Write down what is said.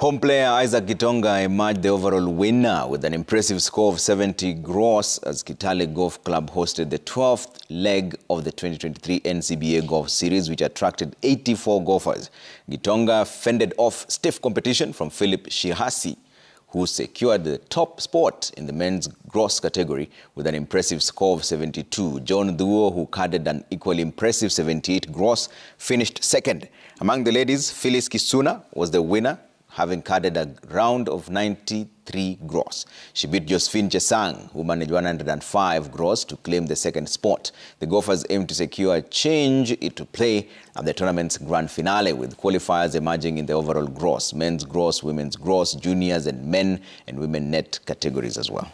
Home player Isaac Gitonga emerged the overall winner with an impressive score of 70 gross as Kitale Golf Club hosted the 12th leg of the 2023 NCBA Golf Series, which attracted 84 golfers. Gitonga fended off stiff competition from Philip Shihasi, who secured the top spot in the men's gross category with an impressive score of 72. John Dhuo, who carded an equally impressive 78 gross, finished second. Among the ladies, Phyllis Kisuna was the winner having carded a round of 93 gross. She beat Josephine Chesang, who managed 105 gross to claim the second spot. The golfers aim to secure a change to play at the tournament's grand finale, with qualifiers emerging in the overall gross, men's gross, women's gross, juniors and men and women net categories as well.